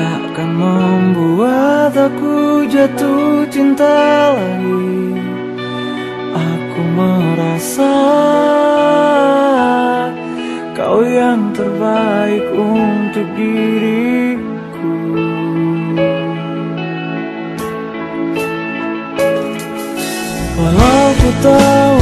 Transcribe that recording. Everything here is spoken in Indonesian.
takkan membuat aku jatuh cinta lagi. Aku merasa kau yang terbaik untuk diriku. Walau ku tahu